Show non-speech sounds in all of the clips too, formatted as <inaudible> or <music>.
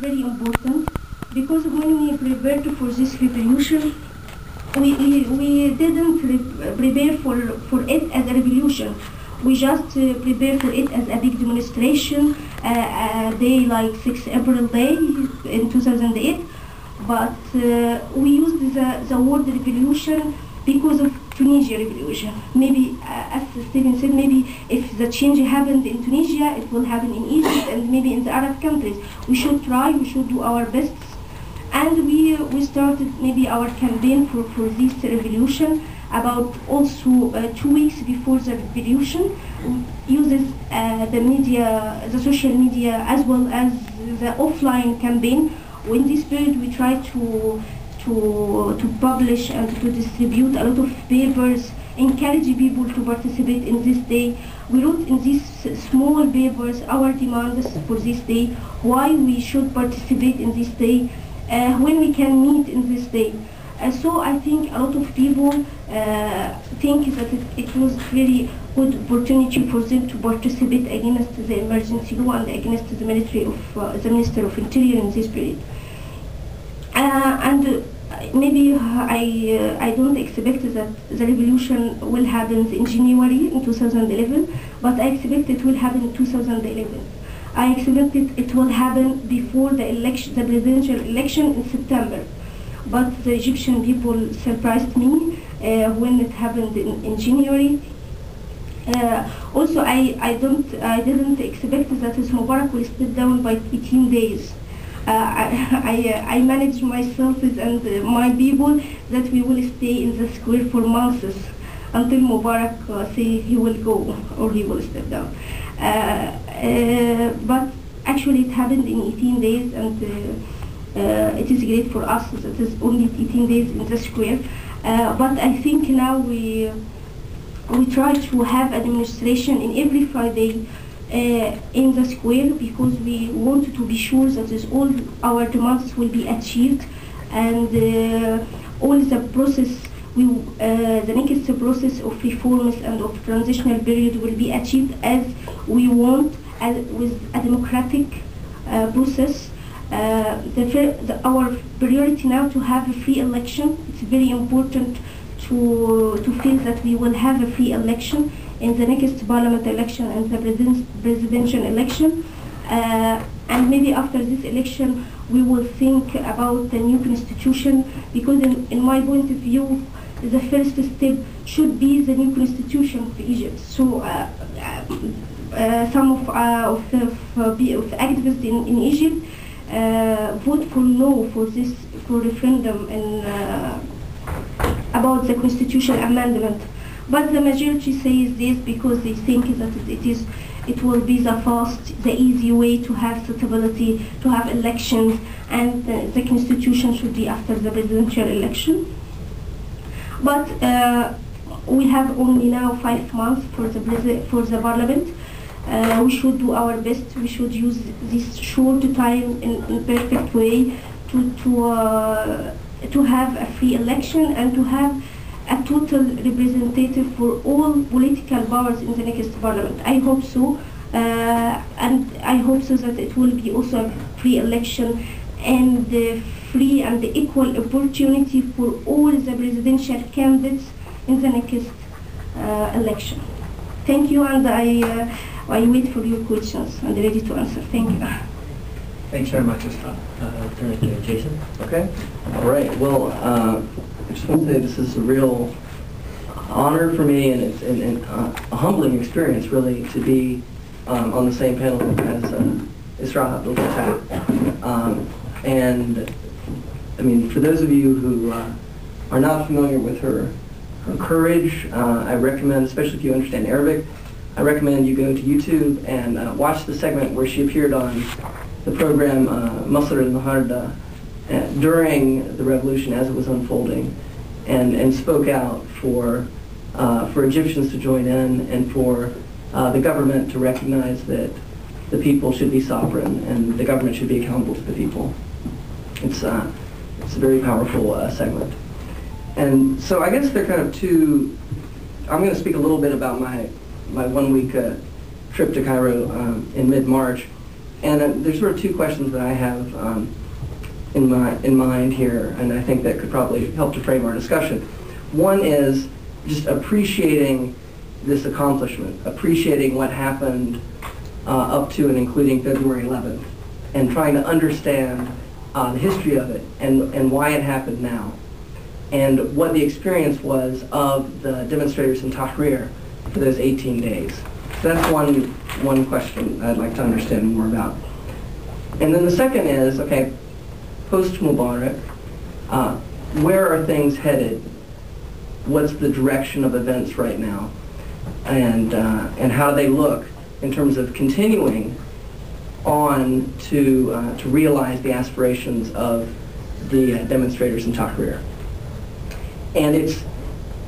very important because when we prepared for this revolution, we, we, didn't pre- prepare for, for it as a revolution. We just uh, prepare for it as a big demonstration, uh, a day like 6 April Day in 2008. But uh, we used the, the word revolution because of Tunisia revolution. Maybe, uh, as Stephen said, maybe if the change happened in Tunisia, it will happen in Egypt and maybe in the Arab countries. We should try, we should do our best. And we, we started maybe our campaign for, for this revolution about also uh, two weeks before the revolution. Uses uh, the media, the social media, as well as the offline campaign. In this period, we try to to, to publish and to distribute a lot of papers, encourage people to participate in this day. We wrote in these small papers our demands for this day, why we should participate in this day, uh, when we can meet in this day. Uh, so I think a lot of people uh, think that it, it was very good opportunity for them to participate against the emergency law and against the military of uh, the Minister of Interior in this period. Uh, and uh, maybe I uh, I don't expect that the revolution will happen in January in 2011, but I expect it will happen in 2011. I expect it, it will happen before the election, the presidential election in September. But the Egyptian people surprised me uh, when it happened in, in January. Uh, also, I, I don't I didn't expect that Mubarak will step down by 18 days. Uh, I, <laughs> I, I manage myself and uh, my people that we will stay in the square for months until Mubarak uh, say he will go or he will step down. Uh, uh, but actually it happened in 18 days and uh, uh, it is great for us that it is only 18 days in the square. Uh, but I think now we we try to have a demonstration in every Friday uh, in the square because we want to be sure that all our demands will be achieved and uh, all the process we, uh, the next process of reforms and of transitional period will be achieved as we want as with a democratic uh, process. Uh, the, the, our priority now to have a free election. It's very important to, to feel that we will have a free election in the next parliament election and the president, presidential election. Uh, and maybe after this election, we will think about the new constitution because in, in my point of view, the first step should be the new constitution of Egypt. So uh, uh, some of, uh, of, the, of, of activists in, in Egypt uh, vote for no for this for referendum and uh, about the constitutional amendment. But the majority says this because they think that it is it will be the fast, the easy way to have suitability, to have elections, and uh, the constitution should be after the presidential election. But uh, we have only now five months for the for the parliament. Uh, we should do our best. We should use this short time in, in perfect way to to uh, to have a free election and to have a total representative for all political powers in the next parliament. I hope so, uh, and I hope so that it will be also a free election and uh, free and equal opportunity for all the presidential candidates in the next uh, election. Thank you, and I, uh, I wait for your questions and ready to answer. Thank you. Thanks very much, Esraa. Uh, turn it to Jason. Okay. All right. Well, I just want to say this is a real honor for me and it's and, and, uh, a humbling experience, really, to be um, on the same panel as uh, Esraa Abdul. Um, and I mean, for those of you who uh, are not familiar with her, her courage, uh, I recommend, especially if you understand Arabic, I recommend you go to YouTube and uh, watch the segment where she appeared on the program uh, Masr al-Naharda during the revolution as it was unfolding and, and spoke out for, uh, for Egyptians to join in and for uh, the government to recognize that the people should be sovereign and the government should be accountable to the people. It's, uh, it's a very powerful uh, segment. And so I guess there are kind of two, I'm going to speak a little bit about my, my one week uh, trip to Cairo um, in mid-March. And uh, there's sort of two questions that I have um, in, my, in mind here, and I think that could probably help to frame our discussion. One is just appreciating this accomplishment, appreciating what happened uh, up to and including February 11th, and trying to understand uh, the history of it and, and why it happened now, and what the experience was of the demonstrators in Tahrir for those 18 days. So that's one, one question I'd like to understand more about. And then the second is, okay, post-Mubarak, uh, where are things headed? What's the direction of events right now? And, uh, and how do they look in terms of continuing on to, uh, to realize the aspirations of the uh, demonstrators in Tahrir? And it's,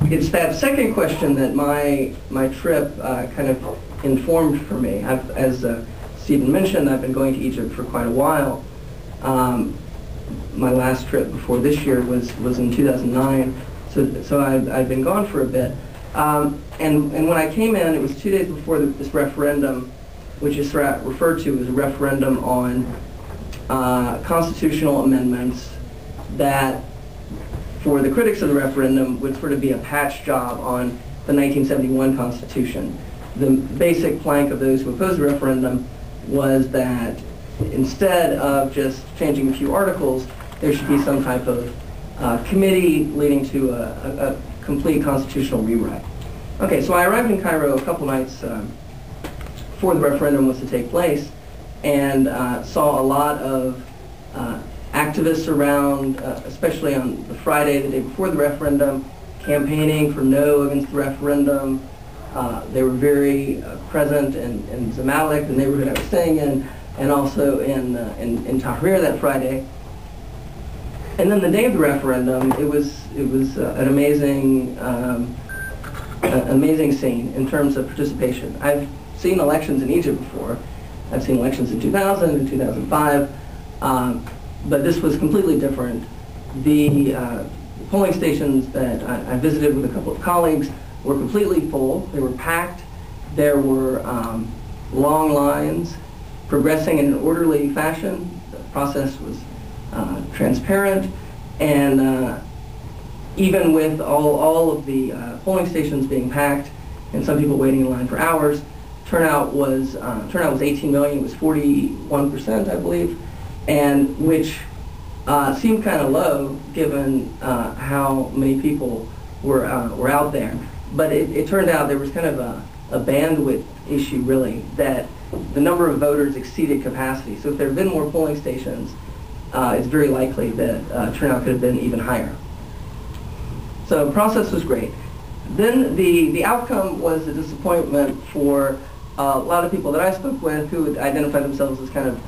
it's that second question that my, my trip uh, kind of informed for me. I've, as uh, Stephen mentioned, I've been going to Egypt for quite a while. Um, my last trip before this year was, was in 2009, so, so I've, I've been gone for a bit. Um, and, and when I came in, it was two days before the, this referendum, which is referred to as a referendum on uh, constitutional amendments that, for the critics of the referendum, would sort of be a patch job on the 1971 Constitution. The basic plank of those who opposed the referendum was that instead of just changing a few articles, there should be some type of uh, committee leading to a, a, a, complete constitutional rewrite. Okay, so I arrived in Cairo a couple nights um, before the referendum was to take place and uh, saw a lot of uh, activists around, uh, especially on the Friday, the day before the referendum, campaigning for no against the referendum. Uh, they were very uh, present in, in Zamalek, the neighborhood I was staying in, and also in, uh, in, in Tahrir that Friday. And then the day of the referendum, it was, it was uh, an amazing, um, uh, amazing scene in terms of participation. I've seen elections in Egypt before. I've seen elections in 2000 and 2005, um, but this was completely different. The uh, polling stations that I, I, visited with a couple of colleagues were completely full. They were packed. There were um, long lines progressing in an orderly fashion. The process was uh, transparent, and uh, even with all, all of the uh, polling stations being packed and some people waiting in line for hours, turnout was uh, turnout was 18 million. It was 41 percent, I believe, and which uh, seemed kind of low given uh, how many people were were out there. But it, it turned out there was kind of a, a bandwidth issue, really, that the number of voters exceeded capacity. So if there had been more polling stations, uh, it's very likely that uh, turnout could have been even higher. So process was great. Then the, the outcome was a disappointment for uh, a lot of people that I spoke with who would identify themselves as kind of,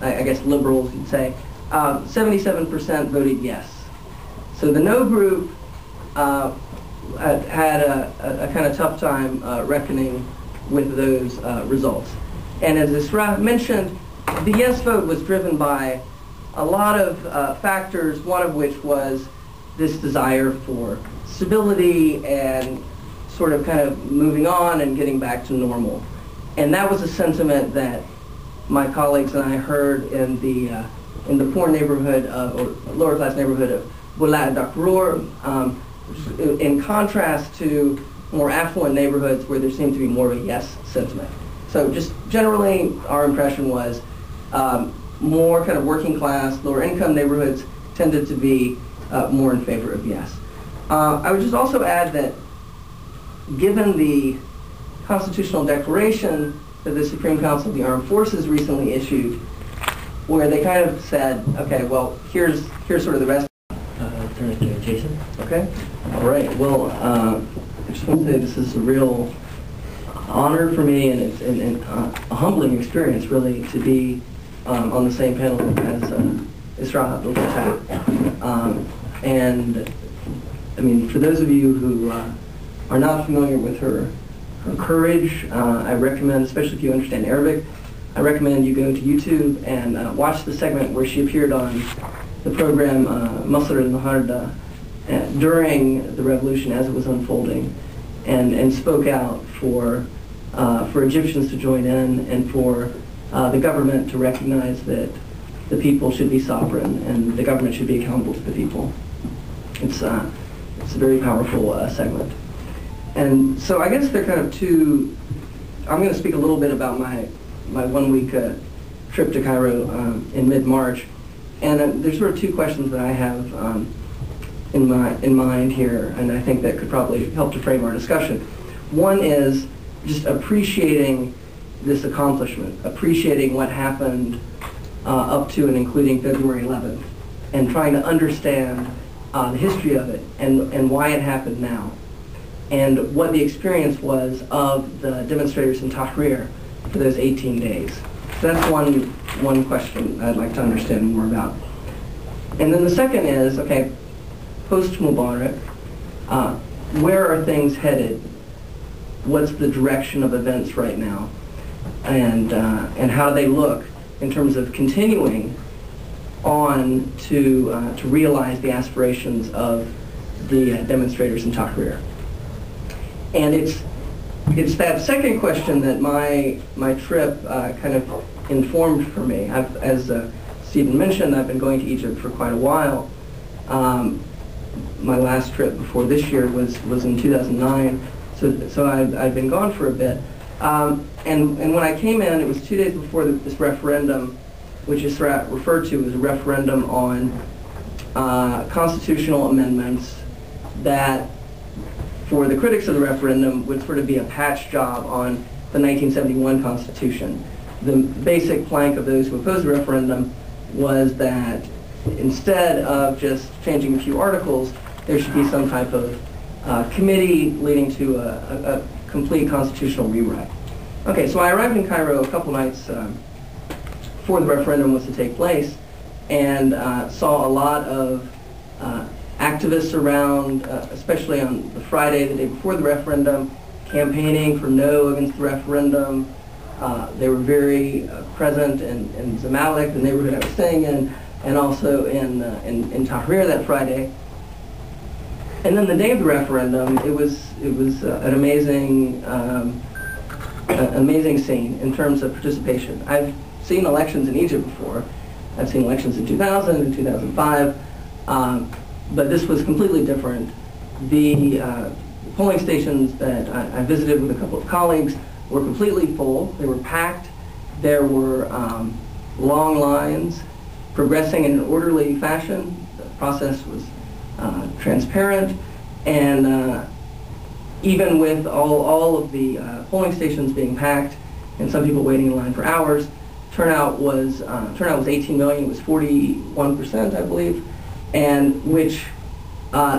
I, I guess, liberals, you'd say. 77% um, voted yes. So the no group uh, had a, a, a, kind of tough time uh, reckoning with those uh, results. And as Esraa mentioned, the yes vote was driven by a lot of uh, factors, one of which was this desire for stability and sort of kind of moving on and getting back to normal. And that was a sentiment that my colleagues and I heard in the uh, in the poor neighborhood of, or lower class neighborhood of Bulaq Dakrur, um, in contrast to more affluent neighborhoods where there seemed to be more of a yes sentiment. So just generally, our impression was um, more kind of working class, lower income neighborhoods tended to be uh, more in favor of yes. Uh, I would just also add that given the constitutional declaration that the Supreme Council of the Armed Forces recently issued, where they kind of said, okay, well, here's, here's sort of the rest. Uh, turn it to Jason. Okay. All right. Well, uh, I just want to say this is a real honor for me and, it's, and, and uh, a humbling experience, really, to be um, on the same panel as uh, Esraa Abdul. Um, and, I mean, for those of you who uh, are not familiar with her, her courage, uh, I recommend, especially if you understand Arabic, I recommend you go to YouTube and uh, watch the segment where she appeared on the program uh, Masr al-Naharda uh, during the revolution as it was unfolding and, and spoke out for uh, for Egyptians to join in and for uh, the government to recognize that the people should be sovereign and the government should be accountable to the people. It's, uh, it's a very powerful uh, segment. And so I guess there are kind of two, I'm going to speak a little bit about my, my one week uh, trip to Cairo um, in mid-March. And uh, there's sort of two questions that I have um, in, my, in mind here, and I think that could probably help to frame our discussion. One is just appreciating this accomplishment, appreciating what happened uh, up to and including February 11th, and trying to understand uh, the history of it and, and why it happened now, and what the experience was of the demonstrators in Tahrir for those 18 days. So that's one, one question I'd like to understand more about. And then the second is, okay, post-Mubarak, uh, where are things headed? What's the direction of events right now? And, uh, and how do they look in terms of continuing on to, uh, to realize the aspirations of the uh, demonstrators in Tahrir? And it's, it's that second question that my, my trip uh, kind of informed for me. I've, as uh, Stephen mentioned, I've been going to Egypt for quite a while. Um, my last trip before this year was, was in 2009, so, so I've, I've been gone for a bit. Um, and, and when I came in, it was two days before the, this referendum, which is referred to as a referendum on uh, constitutional amendments that, for the critics of the referendum, would sort of be a patch job on the 1971 Constitution. The basic plank of those who opposed the referendum was that instead of just changing a few articles, there should be some type of uh, committee leading to a, a, a, complete constitutional rewrite. Okay, so I arrived in Cairo a couple nights um, before the referendum was to take place and uh, saw a lot of uh, activists around, uh, especially on the Friday, the day before the referendum, campaigning for no against the referendum. Uh, they were very present in, in Zamalek, the neighborhood I was staying in, and also in, in, in Tahrir that Friday. And then the day of the referendum, it was, it was uh, an amazing, um, uh, amazing scene in terms of participation. I've seen elections in Egypt before. I've seen elections in 2000 and 2005, um, but this was completely different. The uh, polling stations that I, I, visited with a couple of colleagues were completely full. They were packed. There were um, long lines progressing in an orderly fashion. The process was uh, transparent, and uh, even with all, all of the uh, polling stations being packed and some people waiting in line for hours, turnout was uh, turnout was 18 million. It was 41 percent, I believe, and which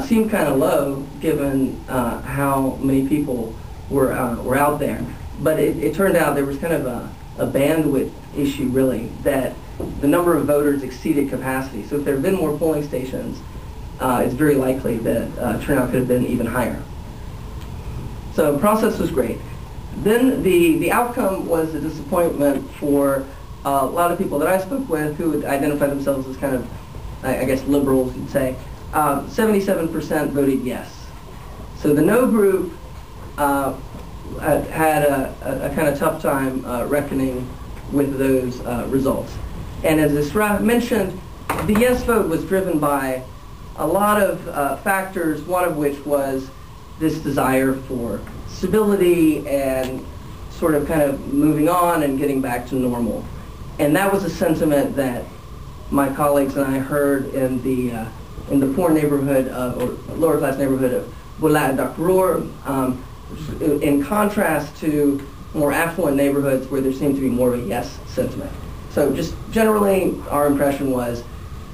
seemed kind of low given how many people were were out there. But it, it, turned out there was kind of a, a bandwidth issue, really, that the number of voters exceeded capacity. So if there had been more polling stations, uh, it's very likely that uh, turnout could have been even higher. So the process was great. Then the, the outcome was a disappointment for uh, a lot of people that I spoke with who would identify themselves as kind of, I, I guess, liberals, you'd say. 77% um, voted yes. So the no group uh, had a, a, a, kind of tough time uh, reckoning with those uh, results. And as Esraa mentioned, the yes vote was driven by a lot of uh, factors, one of which was this desire for stability and sort of kind of moving on and getting back to normal. And that was a sentiment that my colleagues and I heard in the uh, in the poor neighborhood of, or lower class neighborhood of Bulaq Dakrur, um, in contrast to more affluent neighborhoods where there seemed to be more of a yes sentiment. So just generally, our impression was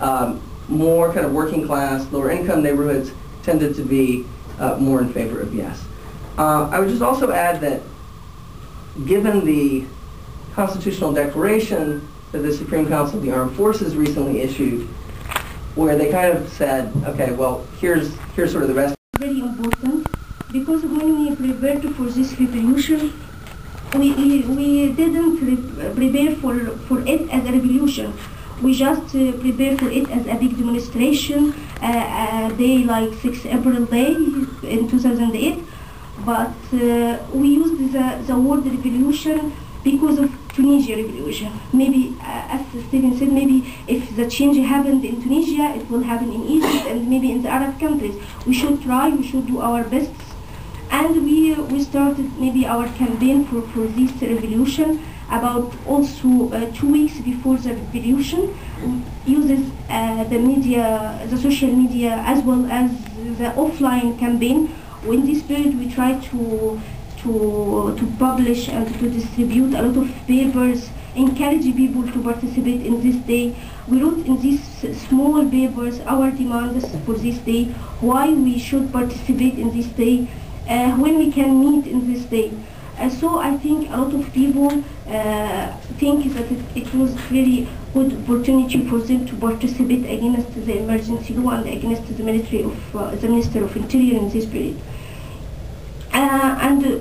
um, more kind of working class, lower income neighborhoods tended to be uh, more in favor of yes. Uh, I would just also add that given the constitutional declaration that the Supreme Council of the Armed Forces recently issued, where they kind of said, okay, well, here's, here's sort of the rest. Very important because when we prepared for this revolution, we, we didn't prepare for, for it as a revolution. We just uh, prepare for it as a big demonstration, uh, a day like 6 April Day in 2008. But uh, we used the, the word revolution because of Tunisia revolution. Maybe, uh, as Stephen said, maybe if the change happened in Tunisia, it will happen in Egypt and maybe in the Arab countries. We should try, we should do our best. And we, uh, we started maybe our campaign for, for this revolution about also uh, two weeks before the revolution uses uh, the media, the social media as well as the offline campaign. In this period we try to to, to publish and to distribute a lot of papers, encourage people to participate in this day. We wrote in these small papers our demands for this day, why we should participate in this day, uh, when we can meet in this day. Uh, so I think a lot of people uh, think that it, it was very good opportunity for them to participate against the emergency law and against the military of uh, the Minister of Interior in this period. Uh, and uh,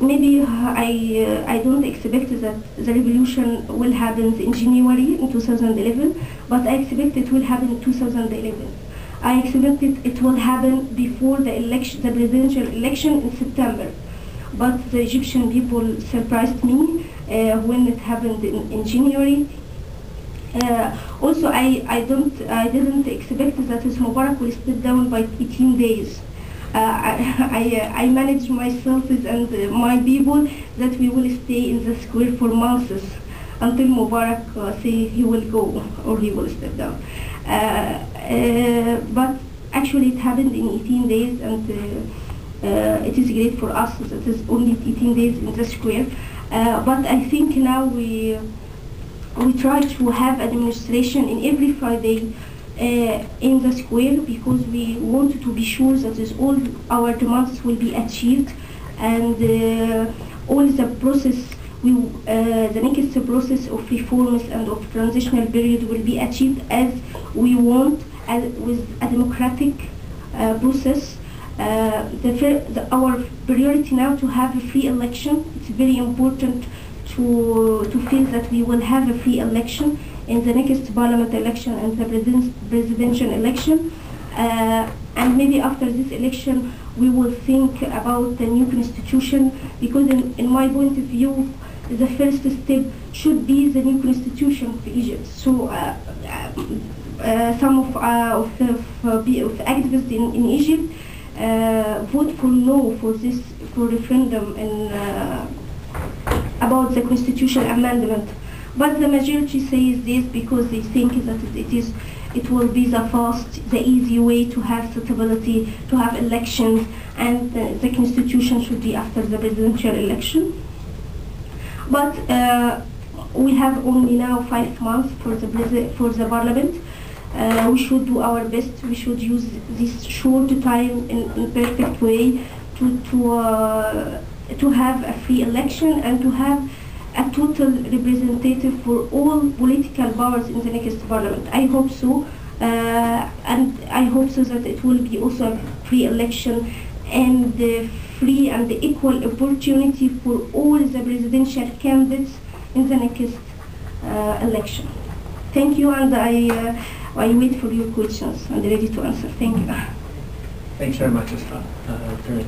maybe I uh, I don't expect that the revolution will happen in January in 2011, but I expect it will happen in 2011. I expect it, it will happen before the election, the presidential election in September. But the Egyptian people surprised me uh, when it happened in, in January. Uh, also, I, I don't I didn't expect that His Mubarak will step down by 18 days. Uh, I, <laughs> I, uh, I manage myself and uh, my people that we will stay in the square for months until Mubarak uh, say he will go or he will step down. Uh, uh, but actually it happened in 18 days and uh, uh, it is great for us that it is only 18 days in the square. Uh, but I think now we we try to have a demonstration in every Friday uh, in the square because we want to be sure that is all our demands will be achieved and uh, all the process we, uh, the next process of reforms and of transitional period will be achieved as we want as, with a democratic uh, process. Uh, the, the, our priority now to have a free election. It's very important to, to feel that we will have a free election in the next parliament election and the president, presidential election. Uh, and maybe after this election, we will think about the new constitution because in, in my point of view, the first step should be the new constitution of Egypt. So uh, uh, some of, uh, of, of, of activists in, in Egypt uh, vote for no for this for referendum and uh, about the constitutional amendment. But the majority says this because they think that it is it will be the fast, the easy way to have suitability, to have elections, and the, the constitution should be after the presidential election. But uh, we have only now five months for the for the parliament. Uh, we should do our best. We should use this short time in, in perfect way to to uh, to have a free election and to have a total representative for all political powers in the next parliament. I hope so, uh, and I hope so that it will be also a free election and uh, free and equal opportunity for all the presidential candidates in the next uh, election. Thank you, and I I wait for your questions and ready to answer. Thank you. Thanks very much, Esraa. Uh.